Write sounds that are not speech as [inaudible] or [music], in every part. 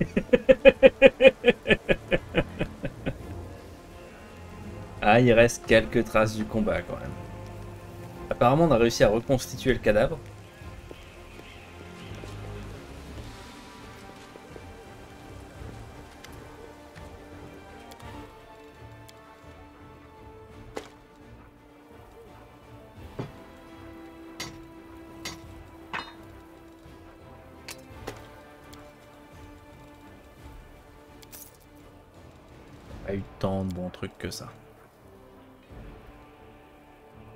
[laughs] ah, il reste quelques traces du combat quand même. Apparemment, on a réussi à reconstituer le cadavre. Que ça.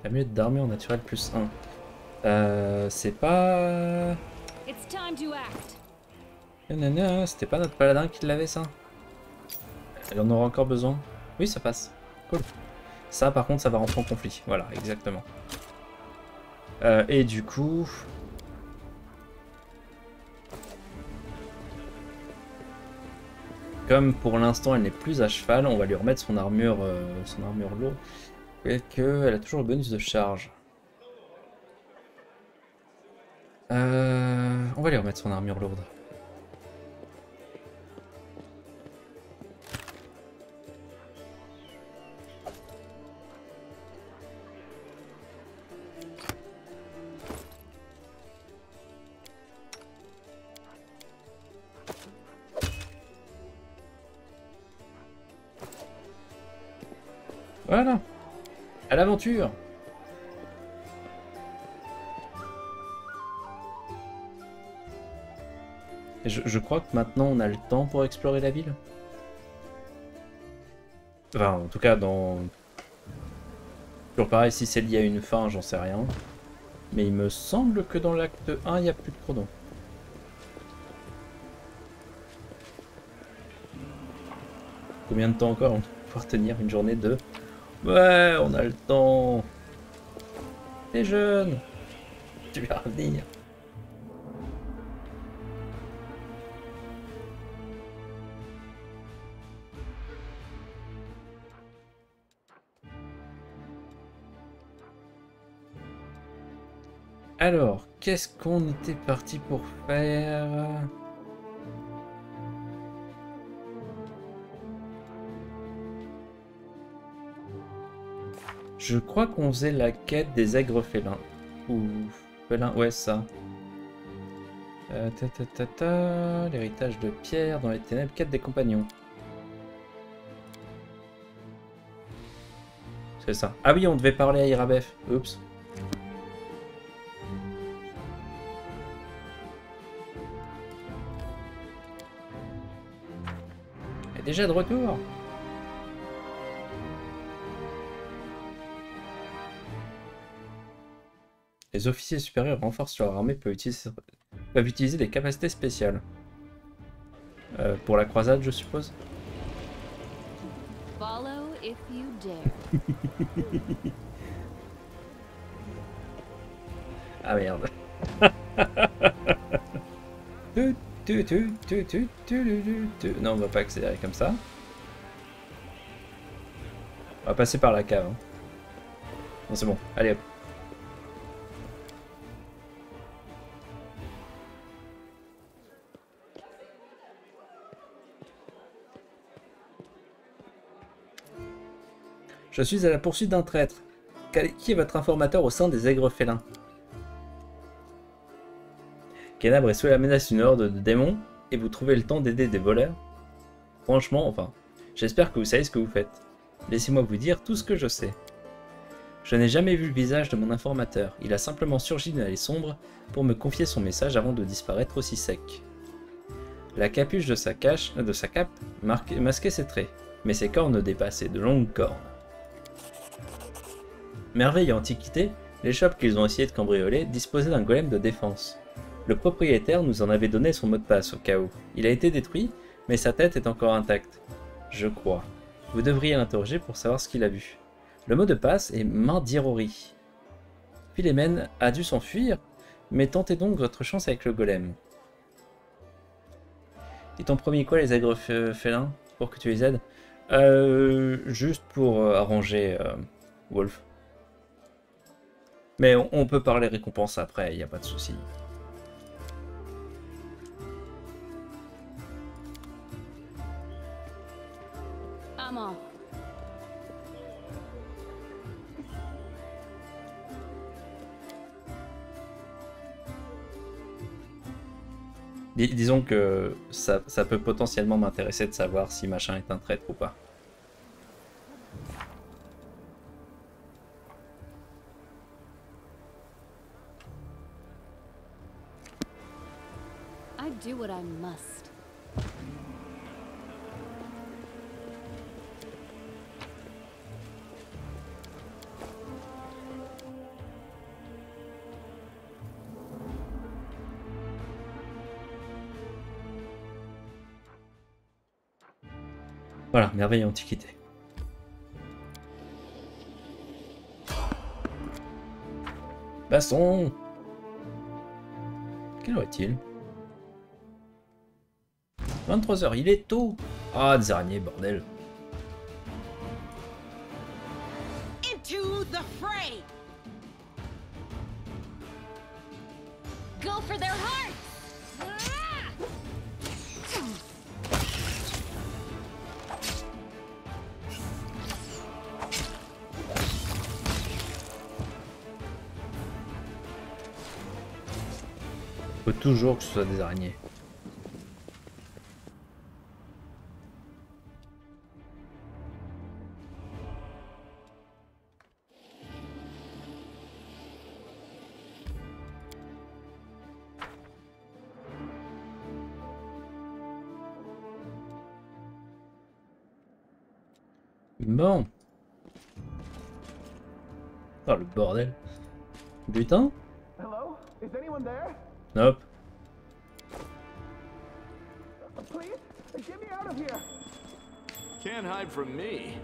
Amulette d'armée en naturel plus 1. Euh, c'est pas... It's time to act. Nanana, C'était pas notre paladin qui l'avait ça Il en aura encore besoin Oui, ça passe. Cool. Ça, par contre, ça va rentrer en conflit. Voilà, exactement. Euh, et du coup... Comme pour l'instant elle n'est plus à cheval, on va lui remettre son armure, euh, son armure lourde. Et qu'elle a toujours le bonus de charge. Euh, on va lui remettre son armure lourde. Je crois que maintenant on a le temps pour explorer la ville. Enfin, en tout cas, dans... Toujours pareil, si c'est lié à une fin, j'en sais rien. Mais il me semble que dans l'acte 1, il n'y a plus de chrono. Combien de temps encore on va pouvoir tenir une journée de... Ouais, on a le temps. T'es jeune. Tu vas revenir. Alors, qu'est-ce qu'on était parti pour faire? Je crois qu'on faisait la quête des aigres félins. Ou félins, ouais ça. Euh, ta, ta, ta, ta, L'héritage de Pierre dans les ténèbres, quête des compagnons. C'est ça. Ah oui, on devait parler à Irabef. Oups. Est déjà de retour. Les officiers supérieurs renforcent leur armée peuvent utiliser, peuvent utiliser des capacités spéciales. Euh, pour la croisade, je suppose Follow if you dare. [laughs] Ah merde. [laughs] Non, on va pas accélérer comme ça. On va passer par la cave. hein. Non, c'est bon. Allez hop. Je suis à la poursuite d'un traître. Qui est votre informateur au sein des aigres félins? Kenabre est sous la menace d'une horde de démons et vous trouvez le temps d'aider des voleurs? Franchement, enfin, j'espère que vous savez ce que vous faites. Laissez-moi vous dire tout ce que je sais. Je n'ai jamais vu le visage de mon informateur. Il a simplement surgi d'une allée sombre pour me confier son message avant de disparaître aussi sec. La capuche de sa, cache, de sa cape masquait ses traits, mais ses cornes dépassaient de longues cornes. Merveille Antiquité, l'échoppe qu'ils ont essayé de cambrioler disposait d'un golem de défense. Le propriétaire nous en avait donné son mot de passe au cas où. Il a été détruit, mais sa tête est encore intacte. Je crois. Vous devriez l'interroger pour savoir ce qu'il a vu. Le mot de passe est Mandirori. Philémène a dû s'enfuir, mais tentez donc votre chance avec le golem. Ils t'ont promis quoi les aigres félins pour que tu les aides? Euh, Juste pour euh, arranger euh, Wolf. Mais on, peut parler récompense après, il n'y a pas de souci. Disons que ça, ça peut potentiellement m'intéresser de savoir si machin est un traître ou pas. Merveille antiquité. Basson Quelle heure est-il? 23h, il est tôt Ah, des araignées, bordel. Toujours que ce soit des araignées. Bon. Oh le bordel. Butin? Hello? Is anyone there? Nope. Of here. Can't hide from me.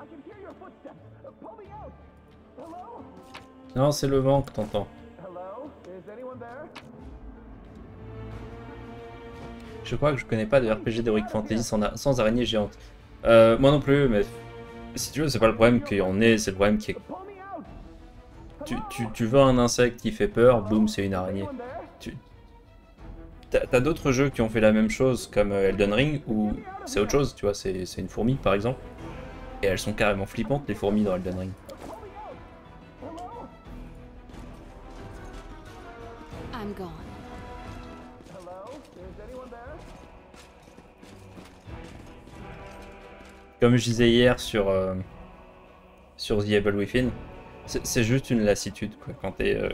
I can hear your footsteps. Pull me out. Hello? Non, c'est le vent que t'entends. Hello? Is anyone there? Je crois que je connais pas de RPG d'Heroic Fantasy sans, sans araignée géante. Euh, moi non plus, mais si tu veux, c'est pas le problème qu'il y en ait, c'est le problème qui est. Tu, tu, tu veux un insecte qui fait peur, boum, c'est une araignée. Tu... T'as d'autres jeux qui ont fait la même chose, comme euh, Elden Ring, où c'est autre chose, tu vois, c'est une fourmi par exemple. Et elles sont carrément flippantes, les fourmis dans Elden Ring. I'm gone. Comme je disais hier sur, euh, sur The Evil Within, c'est c'est juste une lassitude, quoi. Quand t'es euh,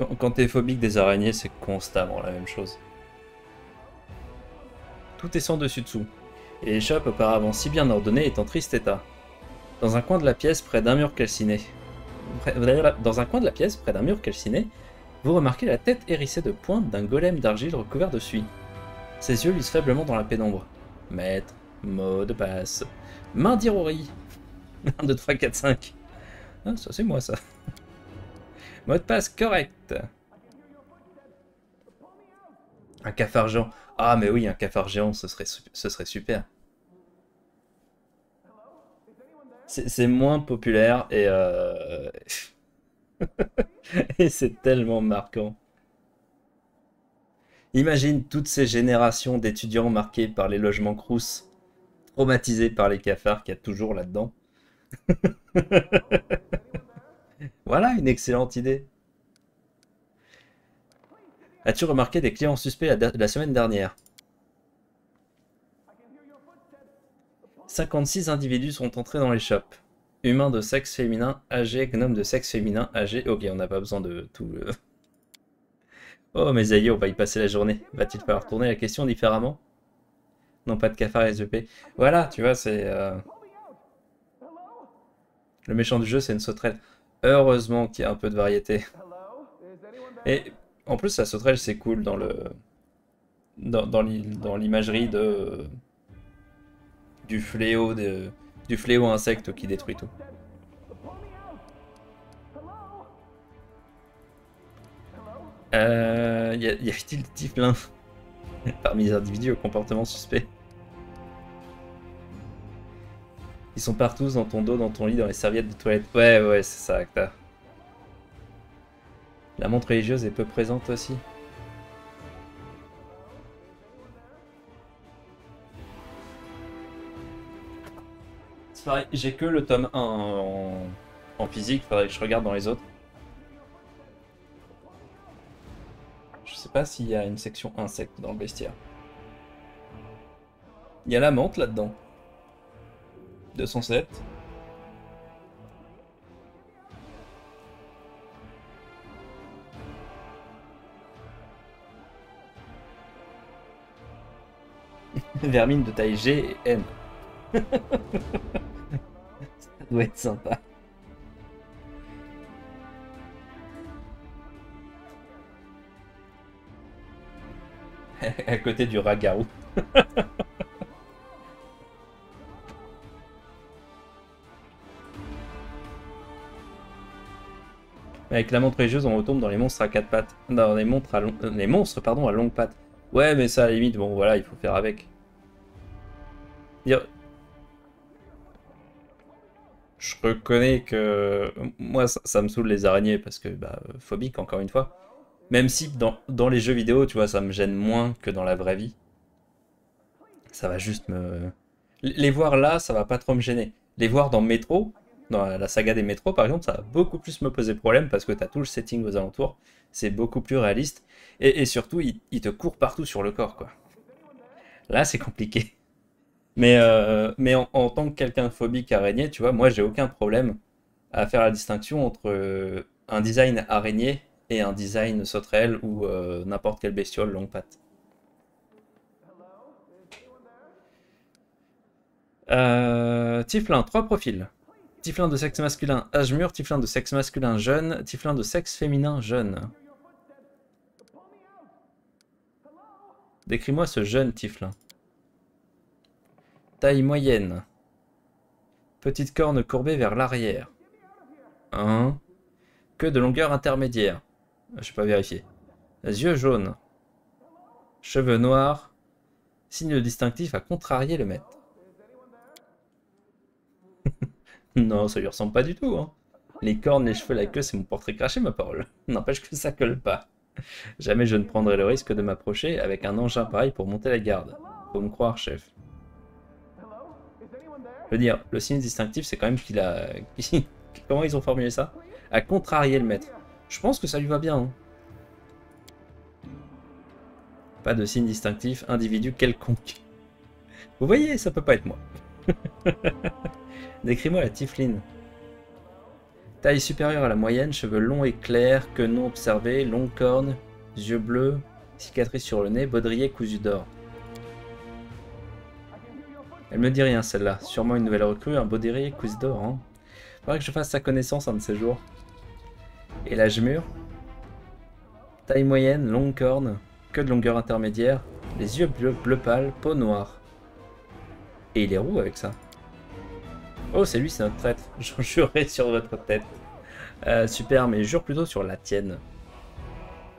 quand, quand t'es phobique des araignées, c'est constamment la même chose. Tout est sans dessus-dessous, et l'échoppe auparavant si bien ordonnée est en triste état. Dans un coin de la pièce, près d'un mur calciné, dans un coin de la pièce, près d'un mur calciné, vous remarquez la tête hérissée de pointe d'un golem d'argile recouvert de suie. Ses yeux luisent faiblement dans la pénombre. Maître, mot de passe. Main d'Irori. 1, 2, 3, 4, 5. Ah, ça c'est moi ça. Mot de passe correct. Un cafard géant. Ah mais oui, un cafard géant, ce serait, ce serait super. C'est moins populaire et, euh, [laughs] et c'est tellement marquant. Imagine toutes ces générations d'étudiants marqués par les logements Crous, traumatisés par les cafards qu'il y a toujours là-dedans. [laughs] voilà une excellente idée. As-tu remarqué des clients suspects la, semaine dernière? 56 individus sont entrés dans les shops. Humains de sexe féminin âgés, gnomes de sexe féminin âgés. Ok, on n'a pas besoin de tout le... Oh, mais aïeux, on va y passer la journée. Va-t-il falloir tourner la question différemment? Non, pas de cafard SEP. Voilà, tu vois, c'est... euh, Le méchant du jeu, c'est une sauterelle. Heureusement qu'il y a un peu de variété. Et en plus, la sauterelle, c'est cool dans le... Dans, dans l'i- dans l'imagerie de... Du fléau, de... du fléau insecte qui détruit tout. Euh, y a-t-il des typhlins [laughs] parmi les individus au comportement suspect? Ils sont partout dans ton dos, dans ton lit, dans les serviettes de toilette. Ouais, ouais, c'est ça, Acta. La montre religieuse est peu présente aussi. C'est pareil, j'ai que le tome 1 en, en physique, faudrait que je regarde dans les autres. Je sais pas s'il y a une section insectes dans le bestiaire. Il y a la menthe là-dedans. 207. [laughs] Vermine de taille G et M. [laughs] Ça doit être sympa. [laughs] à côté du ragarou. Avec la montre religieuse, on retombe dans les monstres à quatre pattes. Dans les, montres à euh, les monstres pardon, à longues pattes. Ouais, mais ça, à la limite, bon, voilà, il faut faire avec. Je reconnais que moi, ça, me saoule les araignées parce que, bah, phobique, encore une fois. Même si dans, dans les jeux vidéo, tu vois, ça me gêne moins que dans la vraie vie. Ça va juste me... Les voir là, ça va pas trop me gêner. Les voir dans Métro, dans la saga des métros par exemple, ça va beaucoup plus me poser problème parce que tu as tout le setting aux alentours. C'est beaucoup plus réaliste. Et, surtout, il, te court partout sur le corps, quoi. Là, c'est compliqué. Mais, euh, en, tant que quelqu'un phobique araignée, tu vois, moi, j'ai aucun problème à faire la distinction entre euh, un design araignée et un design sauterelle ou euh, n'importe quelle bestiole longue patte. Tiflin, trois profils. Tiflin de sexe masculin âge mûr, Tiflin de sexe masculin jeune, Tiflin de sexe féminin jeune. Décris-moi ce jeune Tiflin. Taille moyenne. Petite corne courbée vers l'arrière. 1. Queue de longueur intermédiaire. Je sais pas vérifier. Yeux jaunes. Cheveux noirs. Signe distinctif à contrarier le maître. [laughs] [laughs] non, ça lui ressemble pas du tout. Hein. Les cornes, les cheveux, la queue, c'est mon portrait craché, ma parole. [laughs] N'empêche que ça colle pas. Jamais je ne prendrai le risque de m'approcher avec un engin pareil pour monter la garde. Faut me croire, chef. Je veux dire, le signe distinctif, c'est quand même qu'il a... [laughs] Comment ils ont formulé ça? À contrarier le maître. Je pense que ça lui va bien. hein. Pas de signe distinctif, individu quelconque. Vous voyez, ça peut pas être moi. [laughs] Décris-moi la Tifline. Taille supérieure à la moyenne, cheveux longs et clairs, queue non observée, longue corne, yeux bleus, cicatrice sur le nez, baudrier cousu d'or. Elle me dit rien celle-là. Sûrement une nouvelle recrue, un baudrier cousu d'or. Hein. Faudrait que je fasse sa connaissance un de ces jours. Et l'âge mûr? Taille moyenne, longue corne, queue de longueur intermédiaire, les yeux bleus, bleu pâle, peau noire. Et il est roux avec ça. Oh, c'est lui, c'est notre traître. [laughs] J'en jurerai sur votre tête. Euh, super, mais jure plutôt sur la tienne.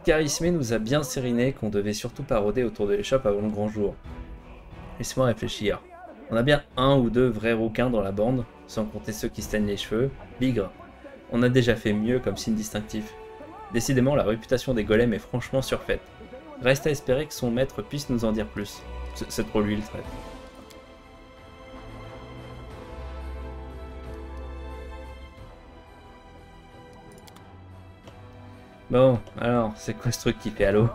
Charismé nous a bien sériné qu'on devait surtout pas rôder autour de l'échoppe avant le grand jour. Laisse-moi réfléchir. On a bien un ou deux vrais rouquins dans la bande, sans compter ceux qui se teignent les cheveux. Bigre. On a déjà fait mieux comme signe distinctif. Décidément, la réputation des golems est franchement surfaite. Reste à espérer que son maître puisse nous en dire plus. C'est c'est trop lui le traître. Bon, alors, c'est quoi ce truc qui fait allô?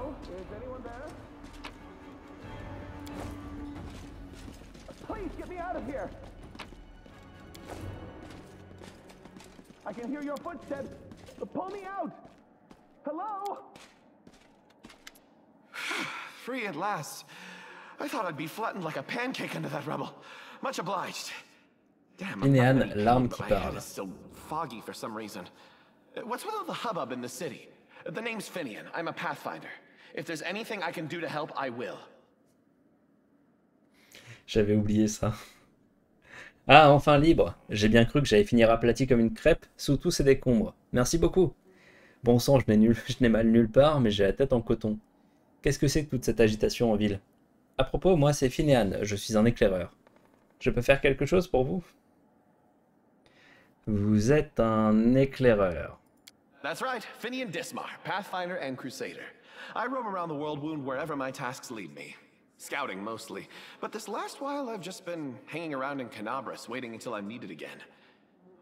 Please get me out of here. I can hear your footsteps. Pull me out. Hello? [sighs] Free at last. I thought I'd be flattened like a pancake under that rubble. Much obliged. Damn, I'm not l'arme qui parle. so foggy for some reason. What's with all the hubbub in the city? The name's Finian. I'm a pathfinder. If there's anything I can do to help, I will. J'avais oublié ça. Ah, enfin libre J'ai bien cru que j'allais finir aplati comme une crêpe sous tous ces décombres. Merci beaucoup. Bon sang, [laughs] je n'ai mal nulle part, mais j'ai la tête en coton. Qu'est-ce que c'est que toute cette agitation en ville? À propos, moi c'est Finéan, je suis un éclaireur. Je peux faire quelque chose pour vous? Vous êtes un éclaireur. That's right, Finian Dismar, pathfinder and crusader. I roam around the world wound wherever my tasks lead me. Scouting mostly. But this last while, I've just been hanging around in Canabras, waiting until I'm needed again.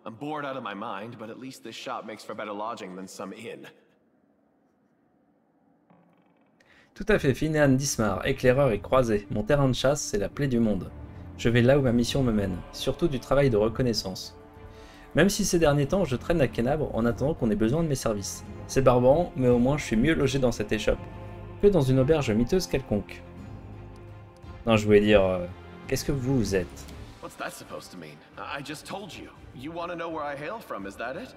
I'm bored out of my mind, but at least this shop makes for better lodging than some inn. Tout à fait, Finéan Dismar, éclaireur et croisé. Mon terrain de chasse, c'est la plaie du monde. Je vais là où ma mission me mène, surtout du travail de reconnaissance. Même si ces derniers temps, je traîne à Kenabre en attendant qu'on ait besoin de mes services. C'est barbant, mais au moins je suis mieux logé dans cette échoppe que dans une auberge miteuse quelconque. Non, je voulais dire, euh, qu'est-ce que vous êtes? What's that supposed to mean? I just told you. You want to know where I hail from, is that it?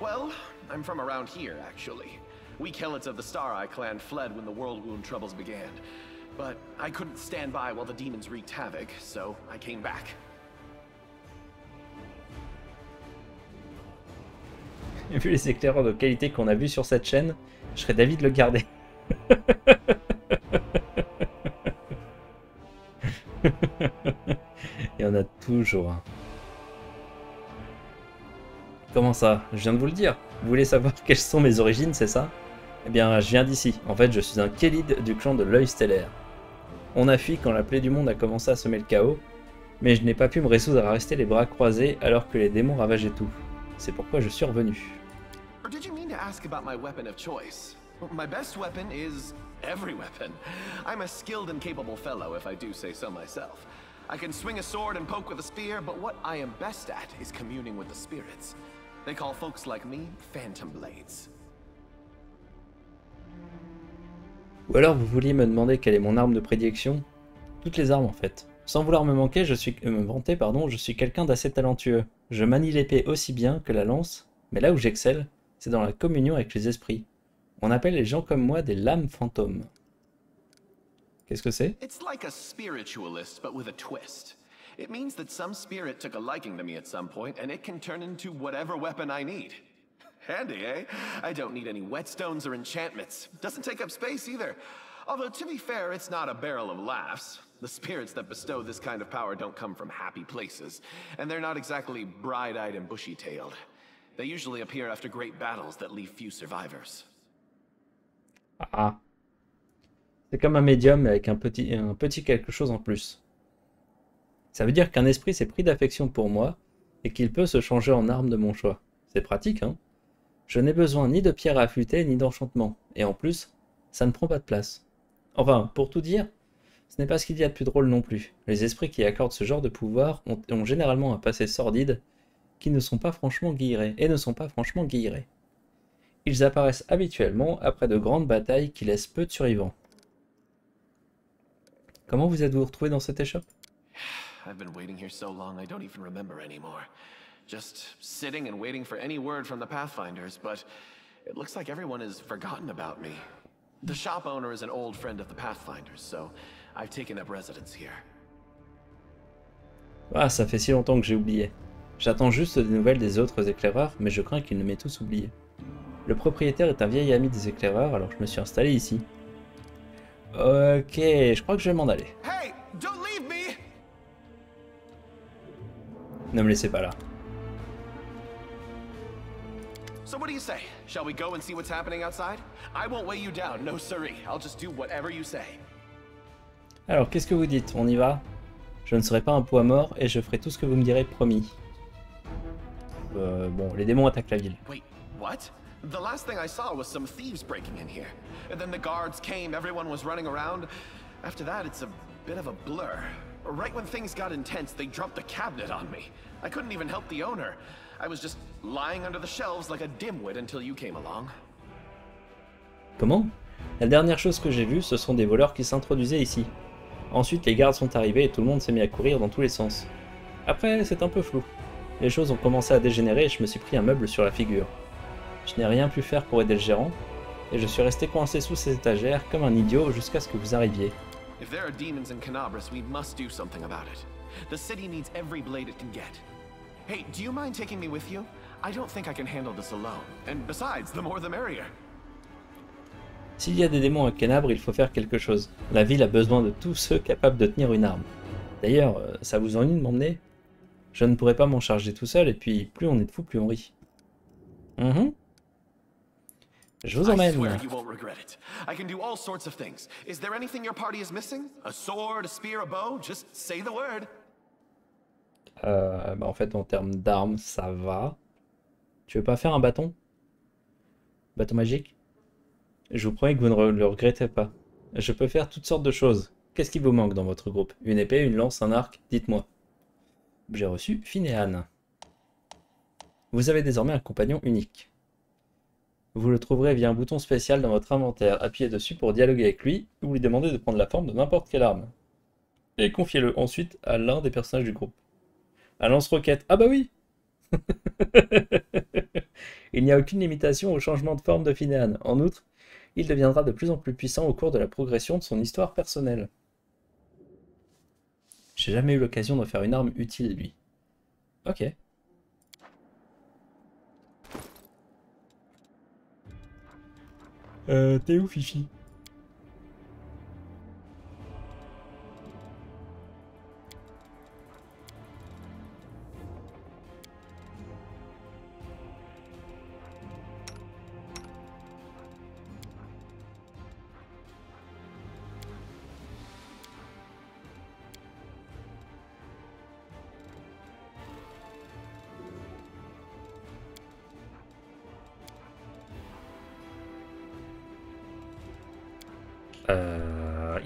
Well, I'm from around here, actually. We Kelots of the Star Eye clan fled when the World Wound troubles began. But I couldn't stand by while the demons wreaked havoc, so I came back. [laughs] Vu les éclaireurs de qualité qu'on a vus sur cette chaîne, je serais d'avis de le garder. [laughs] Il y en a toujours un. Comment ça? Je viens de vous le dire. Vous voulez savoir [laughs] quelles sont mes origines, c'est ça? Eh bien, je viens d'ici. En fait, je suis un Kélid du clan de l'œil stellaire. On a fui quand la plaie du monde a commencé à semer le chaos, mais je n'ai pas pu me résoudre à rester les bras croisés alors que les démons ravageaient tout. C'est pourquoi je suis revenu. Or did you mean to ask about my weapon of choice? My best weapon is every weapon. I'm a skilled and capable fellow, if I do say so myself. I can swing a sword and poke with a spear, but what I am best at is communing with the spirits. They call folks like me Phantom Blades. Ou alors vous vouliez me demander quelle est mon arme de prédilection? Toutes les armes en fait. Sans vouloir me manquer, je suis euh, me vanter, pardon, je suis quelqu'un d'assez talentueux. Je manie l'épée aussi bien que la lance, mais là où j'excelle, c'est dans la communion avec les esprits. On appelle les gens comme moi des lames fantômes. Qu'est-ce que c'est? It's like a spiritualist, but with a twist. It means that some spirit took a liking to me at some point, and it can turn into whatever weapon I need. Handy, eh? I don't need any whetstones or enchantments. Doesn't take up space either. Although, to be fair, it's not a barrel of laughs. The spirits that bestow this kind of power don't come from happy places, and they're not exactly bright eyed and bushy tailed. They usually appear after great battles that leave few survivors. Ah. C'est comme un médium avec un petit, un petit quelque chose en plus. Ça veut dire qu'un esprit s'est pris d'affection pour moi et qu'il peut se changer en arme de mon choix. C'est pratique, hein? Je n'ai besoin ni de pierre à affûter ni d'enchantement. Et en plus, ça ne prend pas de place. Enfin, pour tout dire, ce n'est pas ce qu'il y a de plus drôle non plus. Les esprits qui accordent ce genre de pouvoir ont, ont généralement un passé sordide qui ne sont pas franchement guillerés et ne sont pas franchement guillerés. Ils apparaissent habituellement après de grandes batailles qui laissent peu de survivants. Comment vous êtes-vous retrouvé dans cette échoppe? I've been waiting here so long I don't even remember anymore. Just sitting and waiting for any word from the Pathfinders, but it looks like everyone has forgotten about me. The shop owner is an old friend of the Pathfinders, so I've taken up residence here. Ah, ça fait si longtemps que j'ai oublié. J'attends juste des nouvelles des autres éclaireurs, mais je crains qu'ils ne m'aient tous oublié. Le propriétaire est un vieil ami des éclaireurs, alors je me suis installé ici. Ok, je crois que je vais m'en aller. Hey, don't leave me! Ne me laissez pas là. So what do you say? Shall we go and see what's happening outside? I won't weigh you down, no siree. I'll just do whatever you say. Alors, qu'est-ce que vous dites? On y va? Je ne serai pas un poids mort et je ferai tout ce que vous me direz, promis. Euh, bon, les démons attaquent la ville. Wait, what? The last thing I saw was some thieves breaking in here. And then the guards came, everyone was running around. After that, it's a bit of a blur. Right when things got intense, they dropped the cabinet on me. I couldn't even help the owner. I was just lying under the shelves like a dimwit until you came along. Comment? La dernière chose que j'ai vue, ce sont des voleurs qui s'introduisaient ici. Ensuite, les gardes sont arrivés et tout le monde s'est mis à courir dans tous les sens. Après, c'est un peu flou. Les choses ont commencé à dégénérer et je me suis pris un meuble sur la figure. Je n'ai rien pu faire pour aider le gérant, et je suis resté coincé sous ces étagères comme un idiot jusqu'à ce que vous arriviez. Hey, me. S'il y a des démons à Kenabre, il faut faire quelque chose. La ville a besoin de tous ceux capables de tenir une arme. D'ailleurs, euh, ça vous ennuie de m'emmener? Je ne pourrais pas m'en charger tout seul, et puis plus on est de fous, plus on rit. Mhm. Je vous emmène. Euh, bah, en fait, en termes d'armes, ça va. Tu veux pas faire un bâton? Bâton magique? Je vous promets que vous ne le regrettez pas. Je peux faire toutes sortes de choses. Qu'est-ce qui vous manque dans votre groupe? Une épée, une lance, un arc? Dites-moi. J'ai reçu Anne. Vous avez désormais un compagnon unique. Vous le trouverez via un bouton spécial dans votre inventaire. Appuyez dessus pour dialoguer avec lui ou lui demander de prendre la forme de n'importe quelle arme. Et confiez-le ensuite à l'un des personnages du groupe. Un lance-roquette. Ah bah oui [laughs] Il n'y a aucune limitation au changement de forme de Finéan. En outre, il deviendra de plus en plus puissant au cours de la progression de son histoire personnelle. J'ai jamais eu l'occasion de faire une arme utile, lui. Ok. Euh, t'es où, Fifi?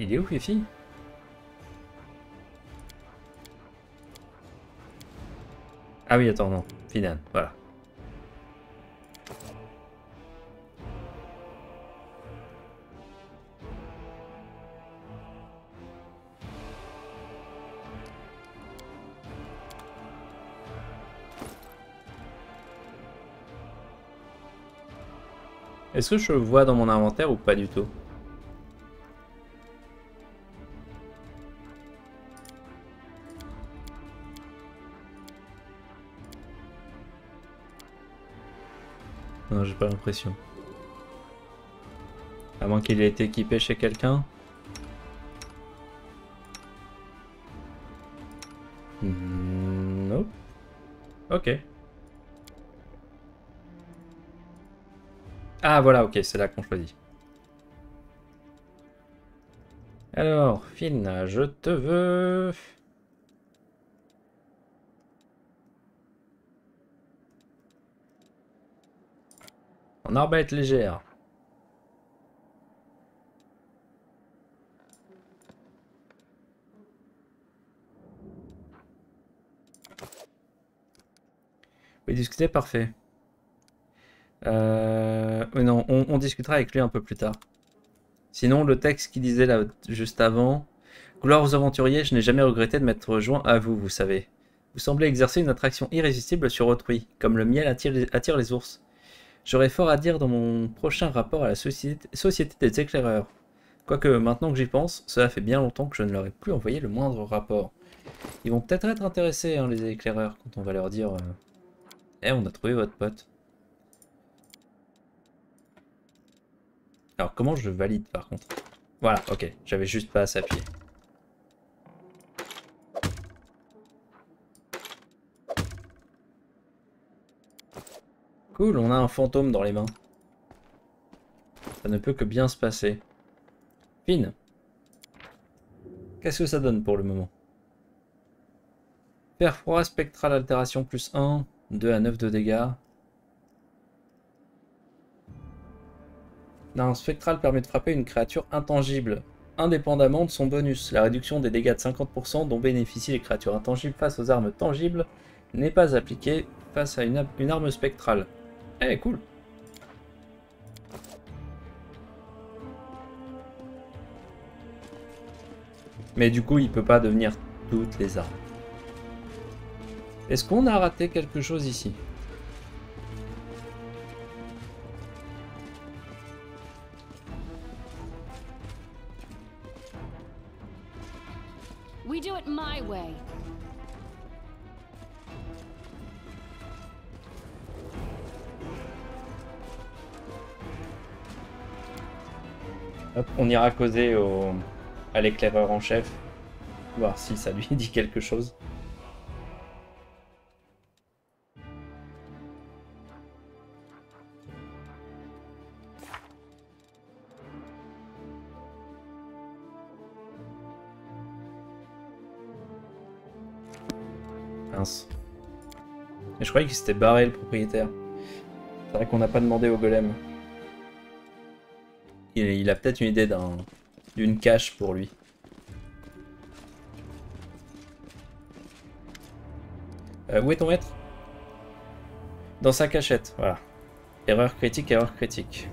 Il est où, Ah oui, attends, non. Finan, voilà. Est-ce que je vois dans mon inventaire ou pas du tout? Non, j'ai pas l'impression. Moins qu'il ait été équipé chez quelqu'un. Nope. Ok. Ah voilà, ok, c'est là qu'on choisit. Alors, Finn, je te veux... En arbalète légère. Oui, discuter, parfait. Euh... non, on, discutera avec lui un peu plus tard. Sinon, le texte qu'il disait là juste avant. Gloire aux aventuriers, je n'ai jamais regretté de m'être joint à vous, vous savez. Vous semblez exercer une attraction irrésistible sur autrui, comme le miel attire les ours. J'aurai fort à dire dans mon prochain rapport à la société, société des éclaireurs. Quoique, maintenant que j'y pense, cela fait bien longtemps que je ne leur ai plus envoyé le moindre rapport. Ils vont peut-être être intéressés, hein, les éclaireurs, quand on va leur dire... euh, Eh, on a trouvé votre pote. Alors, comment je valide, par contre? Voilà, ok, j'avais juste pas à s'appuyer. Cool, on a un fantôme dans les mains. Ça ne peut que bien se passer. Fine. Qu'est-ce que ça donne pour le moment? Fer froid, spectral altération plus 1, 2 à 9 de dégâts. Non, spectral permet de frapper une créature intangible, indépendamment de son bonus. La réduction des dégâts de 50% dont bénéficient les créatures intangibles face aux armes tangibles n'est pas appliquée face à une arme spectrale. Eh, cool. Mais du coup, il peut pas devenir toutes les armes. Est-ce qu'on a raté quelque chose ici? on ira causer au, à l'éclaireur en chef, voir si ça lui [laughs] dit quelque chose. Mince. Je croyais qu'il s'était barré le propriétaire. C'est vrai qu'on n'a pas demandé au golem. Il, a peut-être une idée d'un d'une cache pour lui. Euh, où est ton maître? Dans sa cachette, voilà. Erreur critique, erreur critique.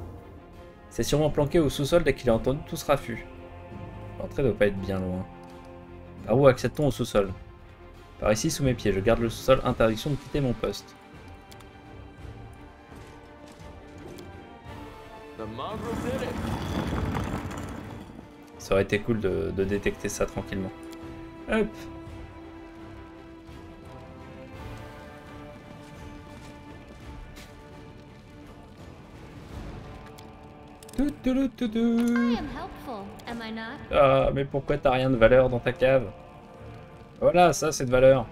C'est sûrement planqué au sous-sol dès qu'il a entendu tout ce raffut. L'entrée doit pas être bien loin. Par où accède-t-on au sous-sol? Par ici, sous mes pieds. Je garde le sous-sol. Interdiction de quitter mon poste. Ça aurait été cool de, de détecter ça tranquillement. Hop? Ah, mais pourquoi t'as rien de valeur dans ta cave? Voilà, ça c'est de valeur.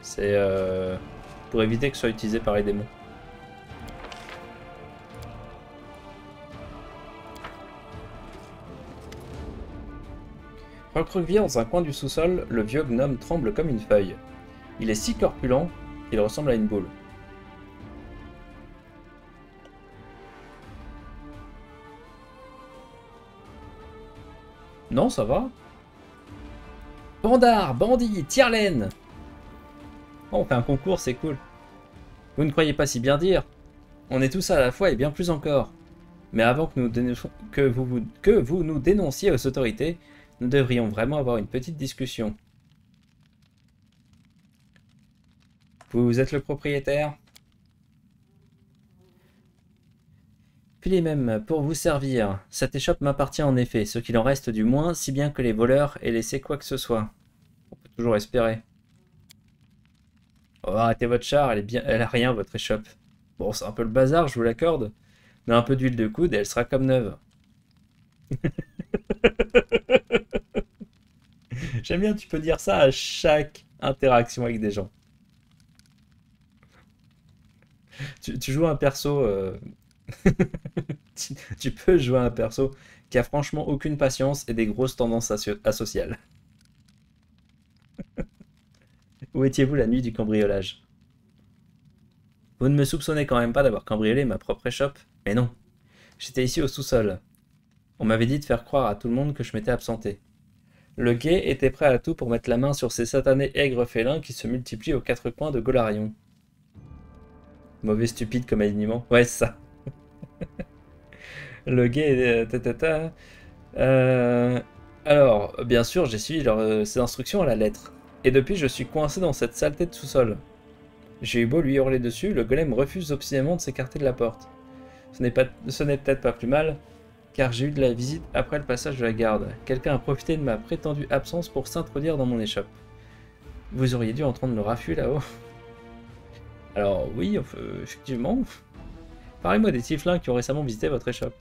C'est euh, pour éviter que ce soit utilisé par les démons. Recroquevillé dans un coin du sous-sol, le vieux gnome tremble comme une feuille. Il est si corpulent qu'il ressemble à une boule. Non, ça va. Bandard, bandit, tire-laine Oh, on fait un concours, c'est cool. Vous ne croyez pas si bien dire On est tous à la fois et bien plus encore. Mais avant que, vous nous dénonciez aux autorités, nous devrions vraiment avoir une petite discussion. Vous êtes le propriétaire? Puis même, pour vous servir, cette échoppe m'appartient en effet, ce qu'il en reste du moins, si bien que les voleurs aient laissé quoi que ce soit. On peut toujours espérer. Oh, arrêtez votre char, elle est bien, elle a rien votre échoppe. Bon, c'est un peu le bazar, je vous l'accorde. Mais un peu d'huile de coude et elle sera comme neuve. [laughs] J'aime bien, tu peux dire ça à chaque interaction avec des gens. Tu, joues un perso. euh, [laughs] tu, peux jouer un perso qui a franchement aucune patience et des grosses tendances asio- asociales. [laughs] Où étiez-vous la nuit du cambriolage? Vous ne me soupçonnez quand même pas d'avoir cambriolé ma propre échoppe? Mais non. J'étais ici au sous-sol. On m'avait dit de faire croire à tout le monde que je m'étais absenté. Le guet était prêt à tout pour mettre la main sur ces satanés aigres félins qui se multiplient aux quatre coins de Golarion. Mauvais stupide comme alignement. Ouais, ça. [laughs] Le guet... euh, ta, ta, ta. Euh, Alors, bien sûr, j'ai suivi leur- euh, ces instructions à la lettre. Et depuis, je suis coincé dans cette saleté de sous-sol. J'ai eu beau lui hurler dessus, le golem refuse obstinément de s'écarter de la porte. Ce n'est peut-être pas plus mal, car j'ai eu de la visite après le passage de la garde. Quelqu'un a profité de ma prétendue absence pour s'introduire dans mon échoppe. Vous auriez dû entendre le raffut là-haut. [laughs] Alors oui, effectivement. Parlez-moi des tieflins qui ont récemment visité votre échoppe.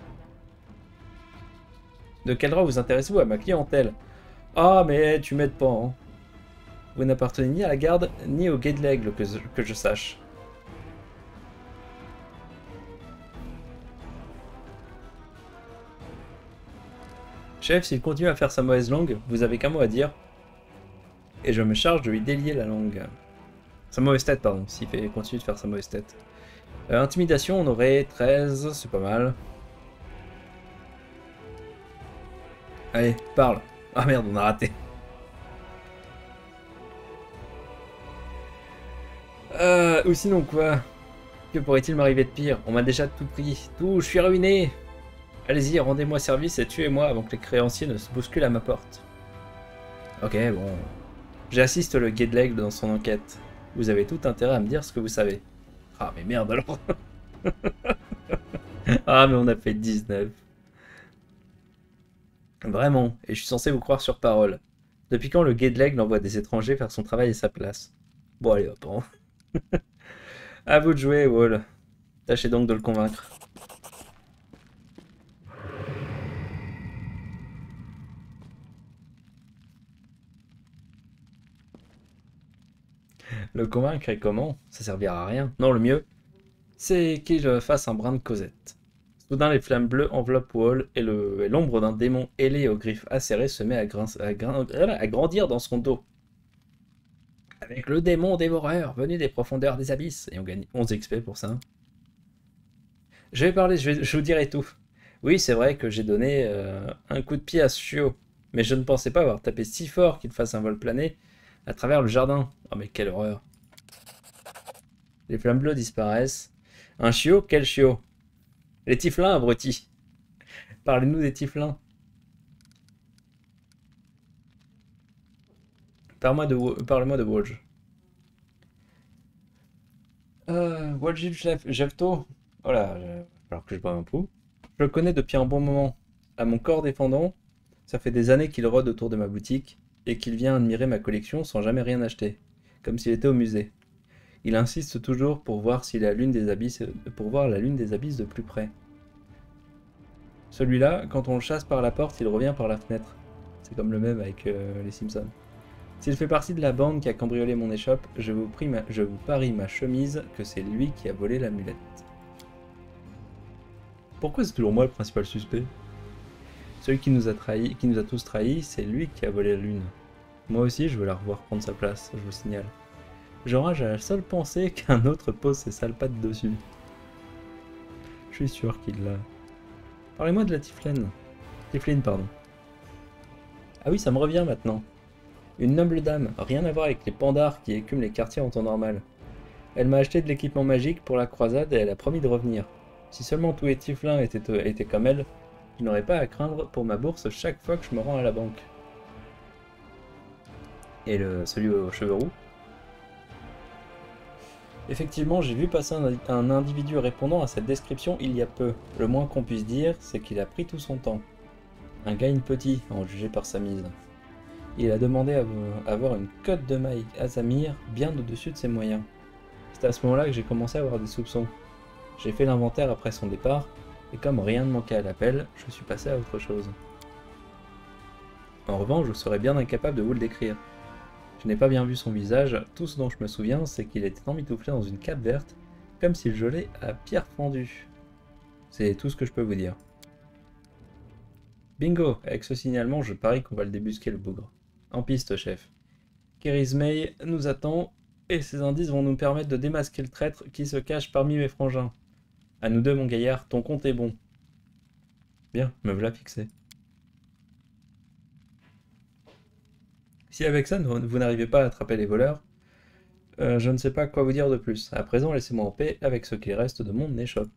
De quel droit vous intéressez-vous à ma clientèle? Ah, mais tu m'aides pas, hein. Vous n'appartenez ni à la garde, ni au guet de l'aigle, que je sache. Chef, s'il continue à faire sa mauvaise langue, vous avez qu'un mot à dire. Et je me charge de lui délier la langue. Sa mauvaise tête, pardon, s'il continue de faire sa mauvaise tête. Euh, intimidation, on aurait 13, c'est pas mal. Allez, parle. Ah merde, on a raté. Euh, ou sinon quoi? Que pourrait-il m'arriver de pire? On m'a déjà tout pris. Tout, je suis ruiné. Allez-y, rendez-moi service et tuez-moi avant que les créanciers ne se bousculent à ma porte. Ok, bon. J'assiste le l'aigle dans son enquête. Vous avez tout intérêt à me dire ce que vous savez. Ah mais merde alors. [laughs] ah mais on a fait 19. Vraiment, et je suis censé vous croire sur parole. Depuis quand le guet de l'aigle envoie des étrangers faire son travail à sa place? Bon allez hop. hein. [laughs] à vous de jouer, Wall. Tâchez donc de le convaincre. Le convaincre et comment Ça servira à rien. Non, le mieux, c'est qu'il fasse un brin de Cosette. Soudain, les flammes bleues enveloppent Wall et l'ombre d'un démon ailé aux griffes acérées se met à, grandir dans son dos. Avec le démon dévoreur venu des profondeurs des abysses. Et on gagne 11 XP pour ça. Je vais parler, je, vous dirai tout. Oui, c'est vrai que j'ai donné euh, un coup de pied à Shio, mais je ne pensais pas avoir tapé si fort qu'il fasse un vol plané à travers le jardin. Oh mais quelle horreur. Les flammes bleues disparaissent. Un chiot Quel chiot? Les tiflins, abrutis. Parlez-nous des tiflins. Parle-moi de, parle-moi de Wodge. Euh, Jefto. Voilà, je- alors que je bois un coup. Je le connais depuis un bon moment. À mon corps défendant, ça fait des années qu'il rôde autour de ma boutique et qu'il vient admirer ma collection sans jamais rien acheter, comme s'il était au musée. Il insiste toujours pour voir la lune des abysses, de plus près. Celui-là, quand on le chasse par la porte, il revient par la fenêtre. C'est comme le même avec euh, les Simpsons. S'il fait partie de la bande qui a cambriolé mon échoppe, je vous, prie je vous parie ma chemise que c'est lui qui a volé l'amulette. Pourquoi c'est toujours moi le principal suspect? Celui qui nous a trahis, qui nous a tous trahis, c'est lui qui a volé la lune. Moi aussi, je veux la revoir prendre sa place, je vous signale. J'enrage à la seule pensée [laughs] qu'un autre pose ses sales pattes dessus. Je suis sûr qu'il l'a. Parlez-moi de la Tiflaine. Tifline, pardon. Ah oui, ça me revient maintenant. Une noble dame, rien à voir avec les pandards qui écument les quartiers en temps normal. Elle m'a acheté de l'équipement magique pour la croisade et elle a promis de revenir. Si seulement tous les Tiflins étaient, étaient comme elle, je n'aurais pas à craindre pour ma bourse chaque fois que je me rends à la banque. Et le, celui aux cheveux roux? Effectivement, j'ai vu passer un, individu répondant à cette description il y a peu. Le moins qu'on puisse dire, c'est qu'il a pris tout son temps. Un gagne petit, à en juger par sa mise. Il a demandé à vo- à avoir une cote de maille Azamir bien au-dessus de ses moyens. C'est à ce moment-là que j'ai commencé à avoir des soupçons. J'ai fait l'inventaire après son départ, et comme rien ne manquait à l'appel, je suis passé à autre chose. En revanche, je serais bien incapable de vous le décrire. Je n'ai pas bien vu son visage, tout ce dont je me souviens, c'est qu'il était emmitouflé dans une cape verte, comme s'il gelait à pierre fendue. C'est tout ce que je peux vous dire. Bingo Avec ce signalement, je parie qu'on va le débusquer le bougre. En piste, chef. Keris May nous attend, et ces indices vont nous permettre de démasquer le traître qui se cache parmi mes frangins. À nous deux, mon gaillard, ton compte est bon. Bien, me voilà fixé. Si avec ça, vous n'arrivez pas à attraper les voleurs, euh, je ne sais pas quoi vous dire de plus. À présent, laissez-moi en paix avec ce qu'il reste de mon échoppe.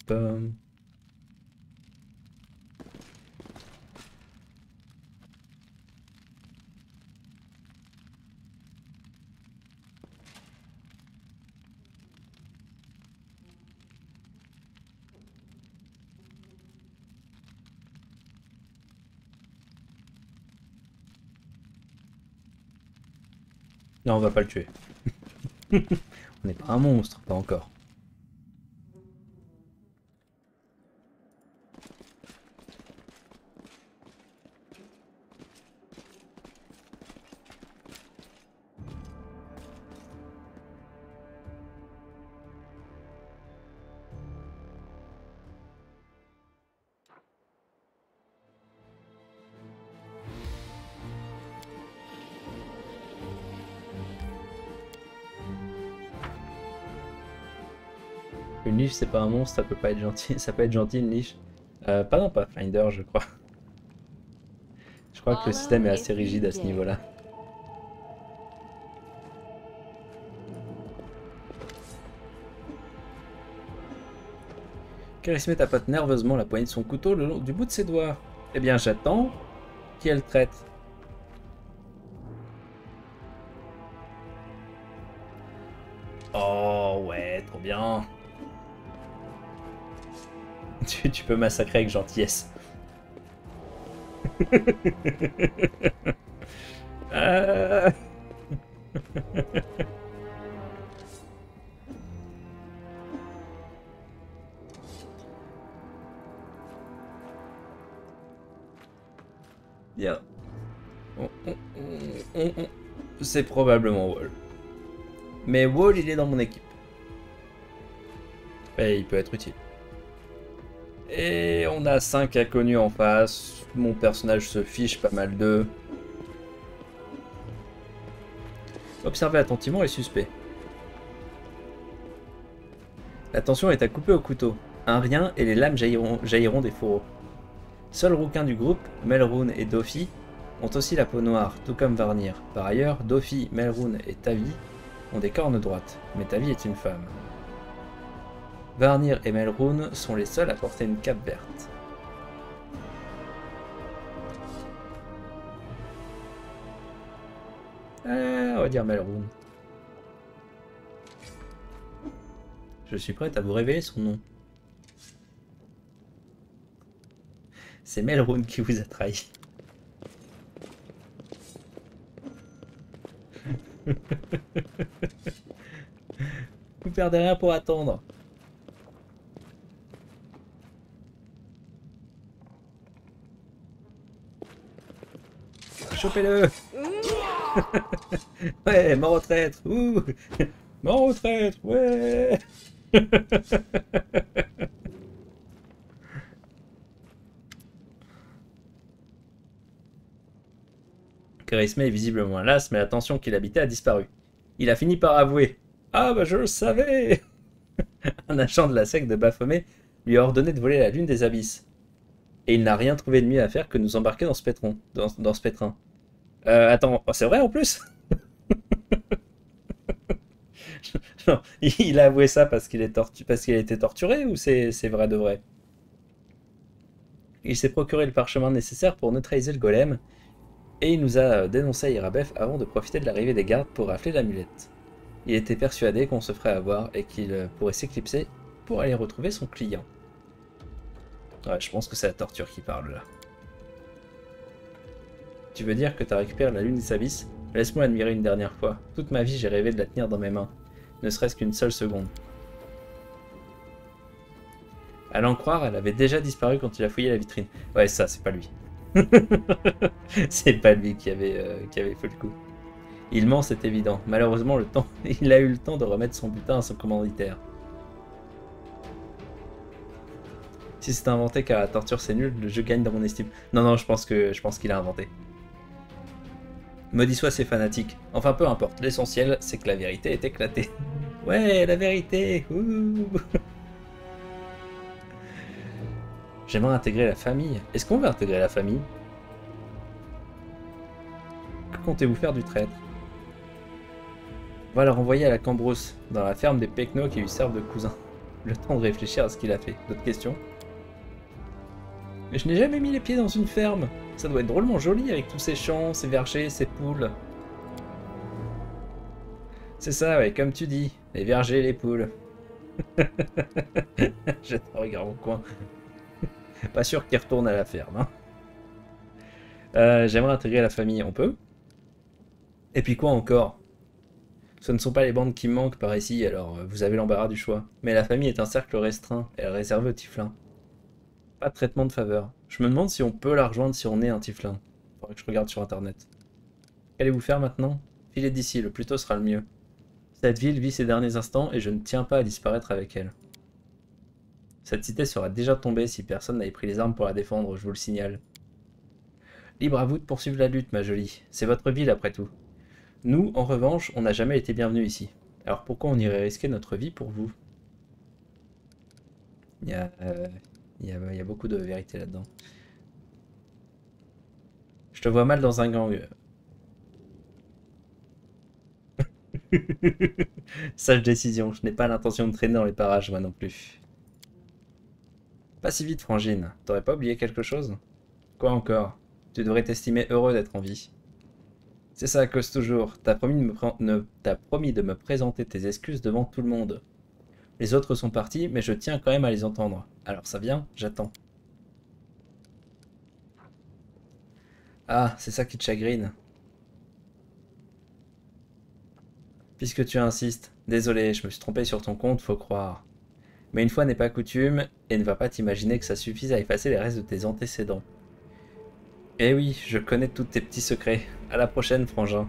Non, on va pas le tuer. [laughs] on n'est pas un monstre, pas encore. C'est pas un monstre, ça peut pas être gentil. [laughs] Ça peut être gentil, une liche. Euh, pas dans Pathfinder, je crois. Je crois que le système est assez rigide à ce niveau-là. Charisme tapote nerveusement la poignée de son couteau le long du bout de ses doigts. Eh bien, j'attends qu'elle traite. Tu, tu peux massacrer avec gentillesse. [laughs] Ah. Bien. C'est probablement Wall. Mais Wall, il est dans mon équipe. Et il peut être utile. Et on a 5 inconnus en face. Mon personnage se fiche pas mal d'eux. Observez attentivement les suspects. L'attention est à couper au couteau. Un rien et les lames jailliront, des fourreaux. Seuls rouquins du groupe, Melroon et Doffy, ont aussi la peau noire, tout comme Varnir. Par ailleurs, Doffy, Melroon et Tavi ont des cornes droites, mais Tavi est une femme. Varnir et Melroon sont les seuls à porter une cape verte. Ah, on va dire Melroon. Je suis prête à vous révéler son nom. C'est Melroon qui vous a trahi. [laughs] vous perdez rien pour attendre. Chopez-le. [laughs] Ouais, mort au traître. Ouh. Mort au traître Ouais. Charisme est visiblement las, mais la tension qu'il habitait a disparu. Il a fini par avouer. Ah bah je le savais. [laughs] Un agent de la secte de Baphomet lui a ordonné de voler la lune des abysses. Et il n'a rien trouvé de mieux à faire que nous embarquer dans ce pétron, dans, dans ce pétrin. Euh, attends, oh, c'est vrai en plus? [laughs] Il a avoué ça parce qu'il est tortu parce qu'il a été torturé ou c'est vrai de vrai? Il s'est procuré le parchemin nécessaire pour neutraliser le golem et il nous a dénoncé à Irabef avant de profiter de l'arrivée des gardes pour rafler l'amulette. Il était persuadé qu'on se ferait avoir et qu'il euh, pourrait s'éclipser pour aller retrouver son client. Je pense que c'est la torture qui parle là. Tu veux dire que t'as récupéré la lune des abysses Laisse-moi admirer une dernière fois. Toute ma vie, j'ai rêvé de la tenir dans mes mains. Ne serait-ce qu'une seule seconde. À l'en croire, elle avait déjà disparu quand il a fouillé la vitrine. Ouais, ça, c'est pas lui. [laughs] c'est pas lui qui avait, euh, qui avait fait le coup. Il ment, c'est évident. Malheureusement, le temps, [laughs] il a eu le temps de remettre son butin à son commanditaire. Si c'est inventé car la torture c'est nul, je gagne dans mon estime. Non, non, je pense je pense qu'il a inventé. Maudit soit ses fanatiques. Enfin, peu importe. L'essentiel, c'est que la vérité est éclatée. [laughs] Ouais, la vérité. J'aimerais intégrer la famille. Est-ce qu'on veut intégrer la famille? Que comptez-vous faire du traître? On va le renvoyer à la Cambrousse, dans la ferme des Pecnos qui lui servent de cousin. Le temps de réfléchir à ce qu'il a fait. D'autres questions? Mais je n'ai jamais mis les pieds dans une ferme. Ça doit être drôlement joli avec tous ces champs, ces vergers, ces poules. C'est ça, ouais, comme tu dis. Les vergers, les poules. [laughs] Je te regarde au coin. [laughs] Pas sûr qu'il retourne à la ferme. Hein. Euh, J'aimerais intégrer la famille, on peut Et puis quoi encore? Ce ne sont pas les bandes qui manquent par ici, alors euh, vous avez l'embarras du choix. Mais la famille est un cercle restreint, elle est réservée aux tiflins. Pas de traitement de faveur. Je me demande si on peut la rejoindre si on est un tiflin. Faudrait que je regarde sur internet. Qu'allez-vous faire maintenant? Filez d'ici, le plus tôt sera le mieux. Cette ville vit ses derniers instants et je ne tiens pas à disparaître avec elle. Cette cité sera déjà tombée si personne n'avait pris les armes pour la défendre, je vous le signale. Libre à vous de poursuivre la lutte, ma jolie. C'est votre ville après tout. Nous, en revanche, on n'a jamais été bienvenus ici. Alors pourquoi on irait risquer notre vie pour vous? Euh, il y a, beaucoup de vérité là-dedans. Je te vois mal dans un gang. [laughs] Sage décision, je n'ai pas l'intention de traîner dans les parages, moi non plus. Pas si vite, Frangine. T'aurais pas oublié quelque chose? Quoi encore? Tu devrais t'estimer heureux d'être en vie. C'est ça, cause toujours. T'as promis de me présenter tes excuses devant tout le monde. Les autres sont partis, mais je tiens quand même à les entendre. Alors ça vient, j'attends. Ah, c'est ça qui te chagrine. Puisque tu insistes, désolé, je me suis trompé sur ton compte, faut croire. Mais une fois n'est pas coutume, et ne va pas t'imaginer que ça suffise à effacer les restes de tes antécédents. Eh oui, je connais tous tes petits secrets. À la prochaine, frangin.